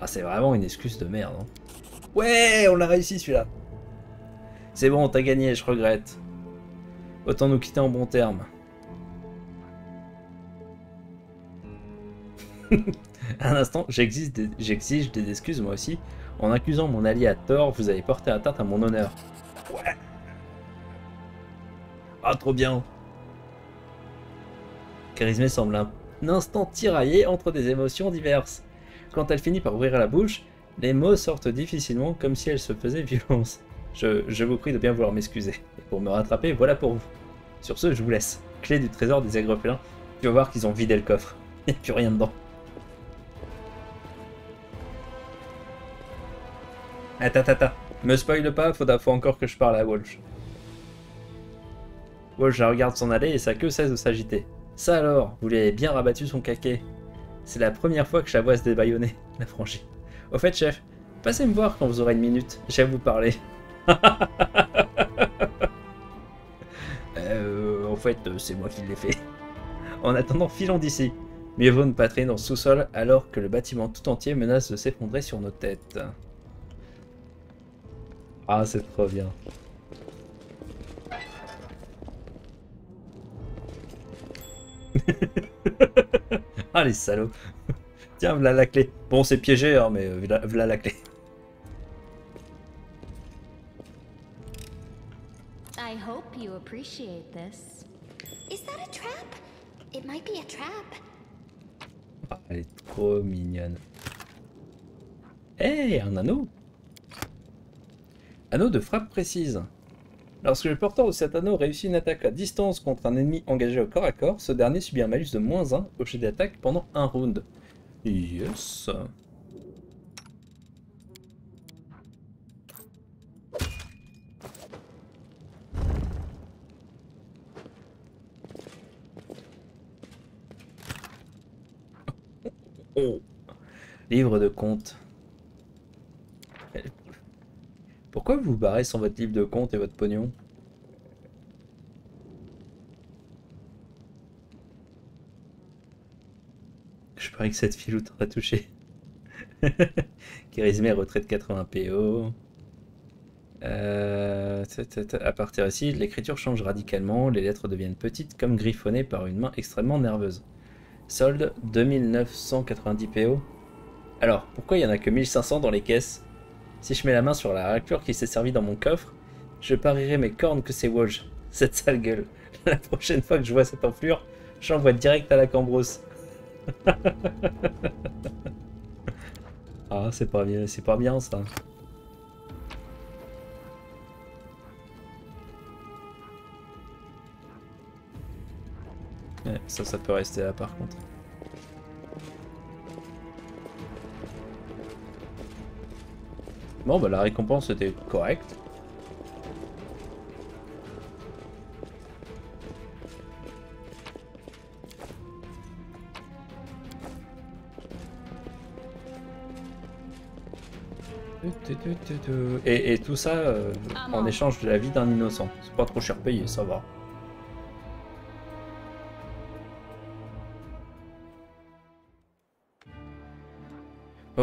Ah, c'est vraiment une excuse de merde. Hein. Ouais, on l'a réussi celui-là. C'est bon, t'as gagné, je regrette. Autant nous quitter en bons termes. [laughs] Un instant, j'exige des, j'exige des excuses moi aussi. En accusant mon allié à tort, vous avez porté atteinte à mon honneur. Ouais. Ah, trop bien. Charismé semble un instant tiraillé entre des émotions diverses. Quand elle finit par ouvrir la bouche, les mots sortent difficilement comme si elle se faisait violence. Je, je vous prie de bien vouloir m'excuser. Et pour me rattraper, voilà pour vous. Sur ce, je vous laisse. Clé du trésor des aigrepelins. Tu vas voir qu'ils ont vidé le coffre. [laughs] Il n'y a plus rien dedans. Attends, attends. Me spoil pas, faut, faut encore que je parle à Walsh. Walsh la regarde s'en aller et sa queue cesse de s'agiter. Ça alors, vous lui avez bien rabattu son caquet. C'est la première fois que je la vois se débaillonner, [laughs] la franchie. Au fait, chef, passez me voir quand vous aurez une minute. J'ai à vous parler. [laughs] euh, en fait, euh, c'est moi qui l'ai fait. [laughs] En attendant, filons d'ici. Mieux vaut ne pas dans le sous-sol alors que le bâtiment tout entier menace de s'effondrer sur nos têtes. Ah, c'est trop bien. [laughs] ah, les salauds. Tiens, voilà la clé. Bon, c'est piégé, hein, mais voilà la clé. You appreciate this. Is that a trap? It might be a trap. Ah, elle est trop mignonne. Hey, un anneau Anneau de frappe précise. Lorsque le porteur de cet anneau réussit une attaque à distance contre un ennemi engagé au corps à corps, ce dernier subit un malus de moins 1 au jet d'attaque pendant un round. Yes. Livre de compte. Pourquoi vous vous barrez sans votre livre de compte et votre pognon? Je parie que cette fille t'aura touché. [laughs] Charisme retraite 80 PO. Euh, à partir ici, l'écriture change radicalement, les lettres deviennent petites comme griffonnées par une main extrêmement nerveuse. Solde 2990 PO. Alors, pourquoi il y en a que 1500 dans les caisses? Si je mets la main sur la raclure qui s'est servie dans mon coffre, je parierai mes cornes que c'est Woj. [laughs] Cette sale gueule. La prochaine fois que je vois cette enflure, j'envoie direct à la cambrousse. [laughs] ah, c'est pas bien, c'est pas bien ça. Ça, ça peut rester là par contre. Bon, bah la récompense était correcte. Et, et tout ça euh, en échange de la vie d'un innocent. C'est pas trop cher payé, ça va.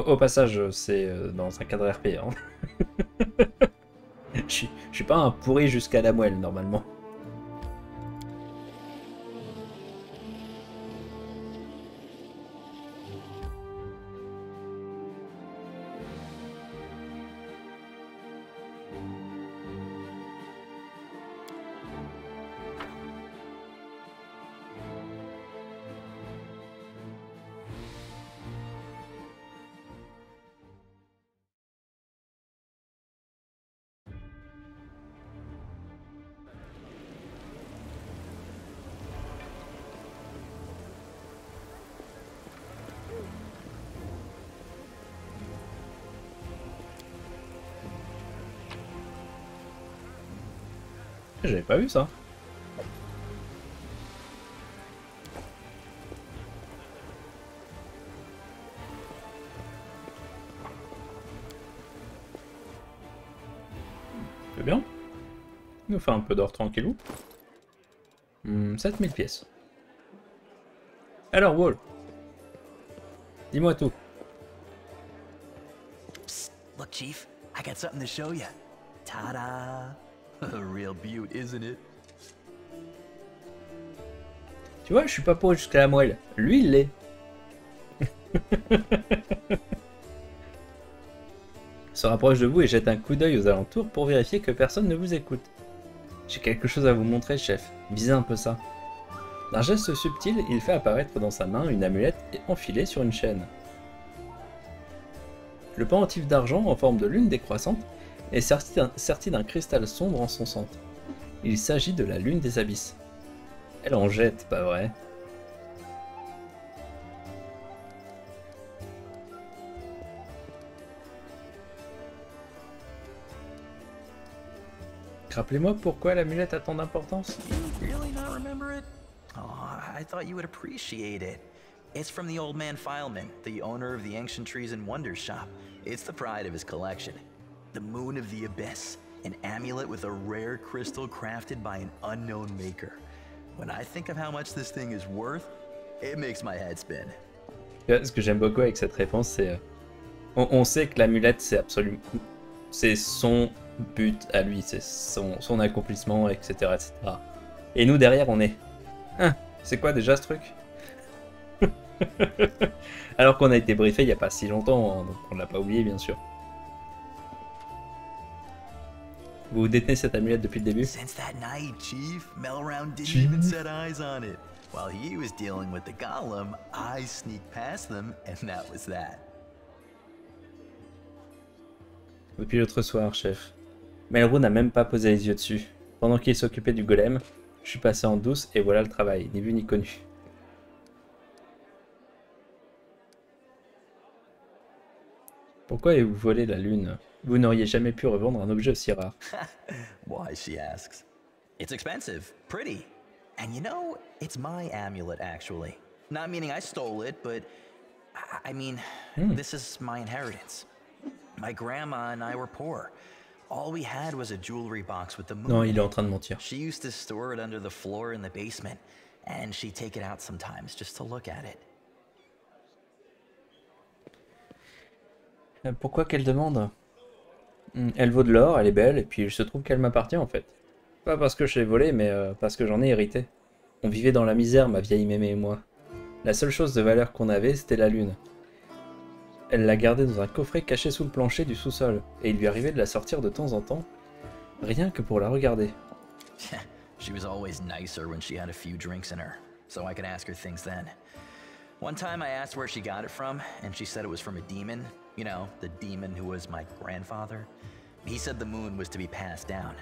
Au, passage, c'est euh, dans un cadre RP. Hein. [laughs] Je suis pas un pourri jusqu'à la moelle normalement. J'avais pas vu ça. C'est bien. Il nous fait un peu d'or tranquillou. Hmm, 7000 pièces. Alors, Wall. Dis-moi tout. Look, Chief, I got something to show you. Ta-da! A [laughs] real beaut, isn't it? Tu vois, je suis pas pauvre jusqu'à la moelle. Lui, il l'est. [laughs] Se rapproche de vous et jette un coup d'œil aux alentours pour vérifier que personne ne vous écoute. J'ai quelque chose à vous montrer, chef. Visez un peu ça. D'un geste subtil, il fait apparaître dans sa main une amulette enfilée sur une chaîne. Le pendentif d'argent en forme de lune décroissante est serti d'un- cristal sombre en son centre. Il s'agit de la lune des abysses. Elle en jette, pas vrai? Rappelez-moi pourquoi l'amulette a tant d'importance? Really? Oh, I thought you would appreciate it. It's from the old man Fileman, the owner of the Ancient Trees and Wonders shop. It's the pride of his collection. The Moon of the Abyss, an amulet with a rare crystal crafted by an unknown maker. When I think of how much this thing is worth, it makes my head spin. Ce que j'aime beaucoup avec cette réponse, c'est. euh, On, sait que l'amulette, c'est absolument. C'est son but à lui, c'est son, accomplissement, etc., etc. Et nous, derrière, on est. Hein, c'est quoi déjà ce truc? [laughs] Alors qu'on a été briefé il y a pas si longtemps, hein, donc on l'a pas oublié, bien sûr. Vous détenez cette amulette depuis le début Since that night, Chief, Melround didn't Chief? even set eyes on it. While he was dealing with the golem, I sneaked past them, and that was that. Depuis l'autre soir, chef. Melro n'a même pas posé les yeux dessus. Pendant qu'il s'occupait du golem, je suis passé en douce et voilà le travail, ni vu ni connu. Pourquoi avez-vous volé la lune? Vous n'auriez jamais pu revendre un objet aussi rare. [laughs] Why, she asks. It's expensive, pretty. And you know, it's my amulet, actually. Not meaning I stole it, but I- I mean, this is my inheritance. My grandma and I were poor. All we had was a jewelry box with the moon. Non, il est en train de mentir. She used to store it under the floor in the basement, and she'd take it out sometimes just to look at it. Euh, Pourquoi qu'elle demande? Elle vaut de l'or, elle est belle, et puis il se trouve qu'elle m'appartient en fait. Pas parce que je l'ai volée, mais euh, parce que j'en ai hérité. On vivait dans la misère, ma vieille mémé et moi. La seule chose de valeur qu'on avait, c'était la lune. Elle l'a gardée dans un coffret caché sous le plancher du sous-sol, et il lui arrivait de la sortir de temps en temps, rien que pour la regarder. she was always nicer when she had a few drinks in her, so I could ask her things then. One time I asked where she got it from, and she said it was from a demon. You know, the demon who was my grandfather. He said the moon was to be passed down.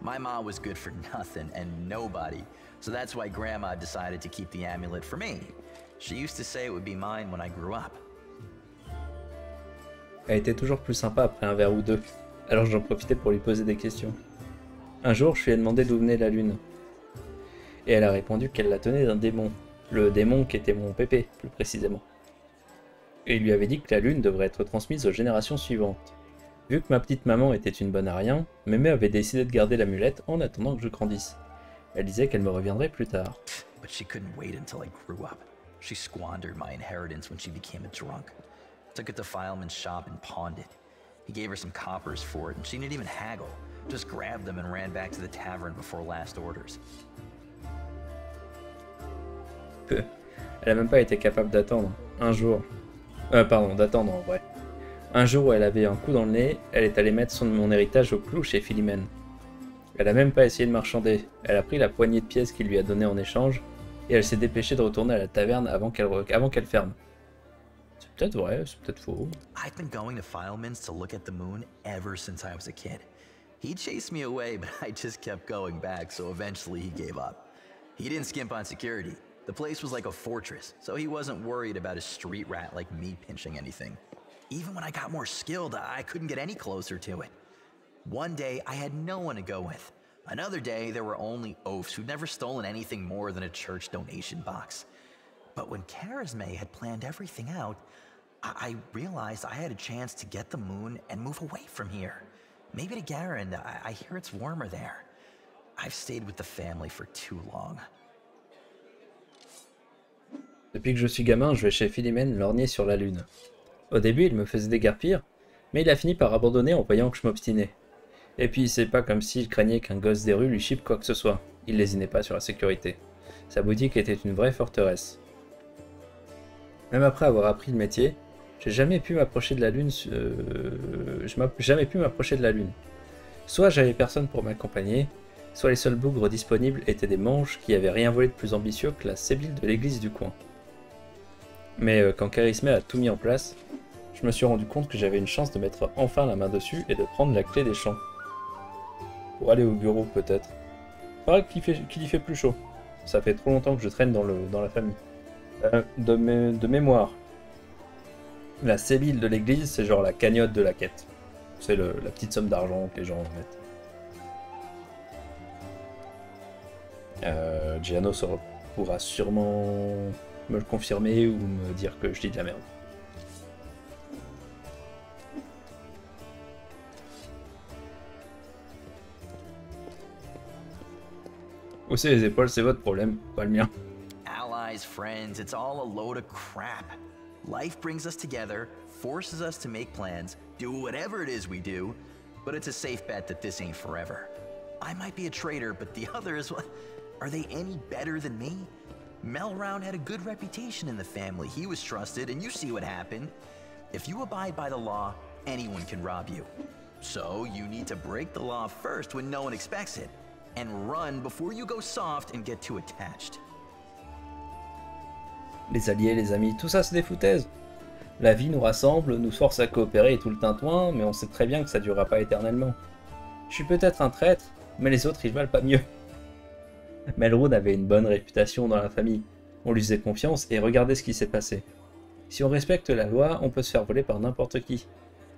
My mom was good for [laughs] nothing and nobody, so that's why Grandma decided to keep the amulet for me. She used to say it would be mine when I grew up. Elle était toujours plus sympa après un verre ou deux, alors j'en profitais pour lui poser des questions. Un jour, je lui ai demandé d'où venait la lune. Et elle a répondu qu'elle la tenait d'un démon. Le démon qui était mon pépé, plus précisément. Et il lui avait dit que la lune devrait être transmise aux générations suivantes. Vu que ma petite maman était une bonne à rien, Mémé avait décidé de garder l'amulette en attendant que je grandisse. Elle disait qu'elle me reviendrait plus tard. But she couldn't wait until I grew up. She squandered my inheritance when she became a drunk. Took it to Fileman's shop and pawned it. He gave her some coppers for it, and she didn't even haggle. Just grabbed them and ran back to the tavern before last orders. Peu. [laughs] Elle a même pas été capable d'attendre. Un jour. Euh, pardon, d'attendre en vrai. Un jour où elle avait un coup dans le nez, elle est allée mettre son, mon héritage au clou chez Philomène. Elle a même pas essayé de marchander. Elle a pris la poignée de pièces qu'il lui a donnée en échange et elle s'est dépêchée de retourner à la taverne avant qu'elle ferme. C'est peut-être vrai, c'est peut-être faux. I've been going to Fileman's to look at the moon ever since I was a kid. He chased me away, [laughs] but I just kept going back, so eventually he gave up. He didn't skimp. The place was like a fortress, so he wasn't worried about a street rat like me pinching anything. Even when I got more skilled, I couldn't get any closer to it. One day, I had no one to go with. Another day, there were only oafs who'd never stolen anything more than a church donation box. But when Charisme had planned everything out, I, I realized I had a chance to get the moon and move away from here. Maybe to Garen, I, I hear it's warmer there. I've stayed with the family for too long. Depuis que je suis gamin, je vais chez Philomène lorgner sur la lune. Au début, il me faisait déguerpir, mais il a fini par abandonner en voyant que je m'obstinais. Et puis, c'est pas comme s'il craignait qu'un gosse des rues lui chipe quoi que ce soit. Il lésinait pas sur la sécurité. Sa boutique était une vraie forteresse. Même après avoir appris le métier, j'ai jamais pu m'approcher de la lune. euh, je jamais pu m'approcher de la lune. Soit j'avais personne pour m'accompagner, soit les seuls bougres disponibles étaient des manches qui avaient rien volé de plus ambitieux que la sébile de l'église du coin. Mais euh, quand Charisme a tout mis en place, je me suis rendu compte que j'avais une chance de mettre enfin la main dessus et de prendre la clé des champs. Pour aller au bureau peut-être. Paraît qu'il y fait plus chaud. Ça fait trop longtemps que je traîne dans, le, dans la famille. Euh, de, mé- de mémoire. La sébile de l'église, c'est genre la cagnotte de la quête. C'est la petite somme d'argent que les gens mettent. Euh, Giano pourra sûrement me le confirmer ou me dire que je dis de la merde. Hausser les épaules, c'est votre problème, pas le mien. Allies, friends, it's all a load of crap. Life brings us together, forces us to make plans, do whatever it is we do, but it's a safe bet that this ain't forever. I might be a traitor, but the [laughs] others, are they any better than me? Melround had a good reputation in the family. He was trusted, and you see what happened. If you abide by the law, anyone can rob you. So you need to break the law first when no one expects it, and run before you go soft and get too attached. Les alliés, les amis, tout ça c'est des foutaises. La vie nous rassemble, nous force à coopérer et tout le tintouin, mais on sait très bien que ça durera pas éternellement. Je suis peut-être un traître, mais les autres ils valent pas mieux. Melroud avait une bonne réputation dans la famille. On lui faisait confiance et regardez ce qui s'est passé. Si on respecte la loi, on peut se faire voler par n'importe qui.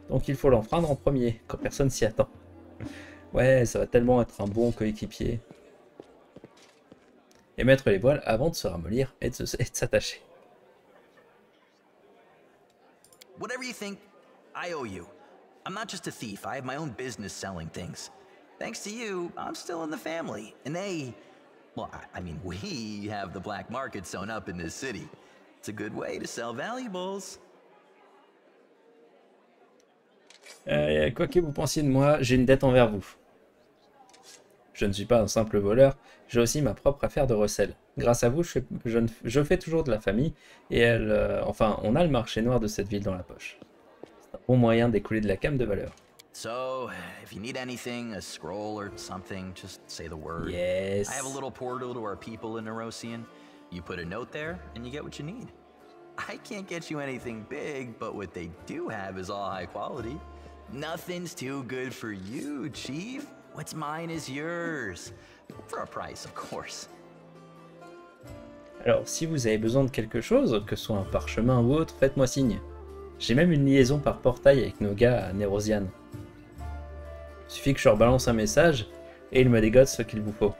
Donc il faut l'enfreindre en premier, quand personne s'y attend. Ouais, ça va tellement être un bon coéquipier. Et mettre les voiles avant de se ramollir et de s'attacher. Whatever you think, I owe you. I'm not just a thief, I have my own business selling things. Thanks to you, I'm still in the family. And they, well, I, mean, we have the black market sewn up in this city. It's a good way to sell valuables. Euh, quoi que vous pensiez de moi, j'ai une dette envers vous. Je ne suis pas un simple voleur, j'ai aussi ma propre affaire de recel. Grâce à vous, je fais toujours de la famille, et elle, euh, enfin, on a le marché noir de cette ville dans la poche. C'est un bon moyen d'écouler de la cam de valeur. So, if you need anything, a scroll or something, just say the word. Yes. I have a little portal to our people in Nerosian. You put a note there, and you get what you need. I can't get you anything big, but what they do have is all high quality. Nothing's too good for you, Chief. What's mine is yours. For a price, of course. Alors, si vous avez besoin de quelque chose, que ce soit un parchemin ou autre, faites-moi signe. J'ai même une liaison par portail avec nos gars à Nerosian. Suffit que je leur balance un message et ils me dégotent ce qu'il vous faut.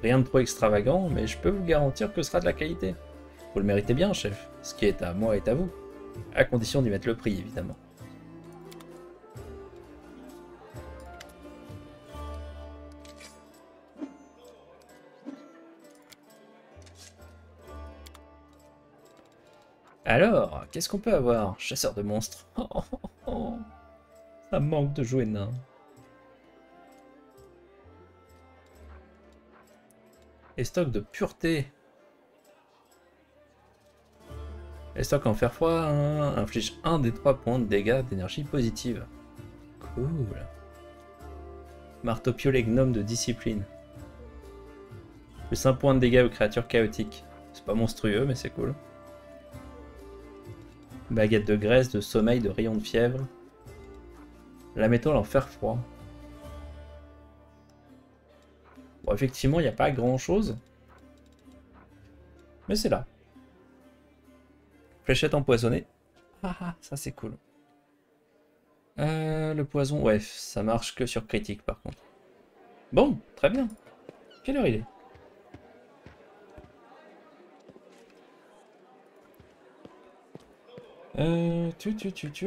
Rien de trop extravagant, mais je peux vous garantir que ce sera de la qualité. Vous le méritez bien, chef. Ce qui est à moi est à vous. À condition d'y mettre le prix, évidemment. Alors, qu'est-ce qu'on peut avoir Chasseur de monstres. [laughs] Ça me manque de jouer nain. Et stock de pureté. Les stocks en fer froid hein, infligent un des trois points de dégâts d'énergie positive. Cool. Marteau piolet gnome de discipline. Plus un point de dégâts aux créatures chaotiques. C'est pas monstrueux, mais c'est cool. Baguette de graisse, de sommeil, de rayon de fièvre. La méthode en fer froid. Bon, effectivement, il n'y a pas grand chose. Mais c'est là. Fléchette empoisonnée. Ah, ah, ça c'est cool. Euh, le poison, ouais, ça marche que sur critique par contre. Bon, très bien. Quelle heure il est? Euh, tu, tu, tu, tu.